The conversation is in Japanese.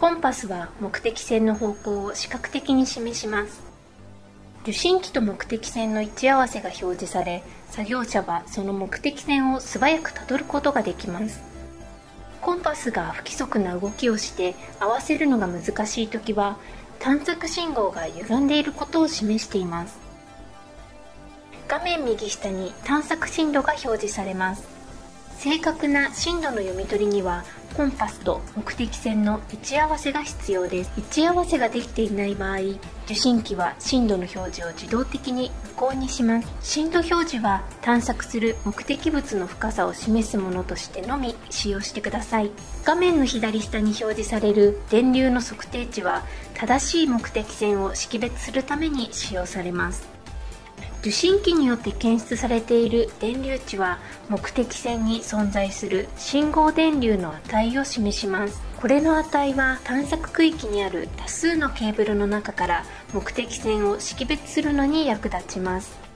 コンパスは目的線の方向を視覚的に示します。受信機と目的線の位置合わせが表示され作業者はその目的線を素早くたどることができます。コンパスが不規則な動きをして合わせるのが難しい時は探索信号が歪んでいることを示しています。画面右下に探索進路が表示されます。正確な進路の読み取りにはコンパスと目的線の位置合わせが必要です。位置合わせができていない場合受信機は進路の表示を自動的に無効にします。進路表示は探索する目的物の深さを示すものとしてのみ使用してください。画面の左下に表示される電流の測定値は正しい目的線を識別するために使用されます。受信機によって検出されている電流値は目的線に存在する信号電流の値を示します。これの値は探索区域にある多数のケーブルの中から目的線を識別するのに役立ちます。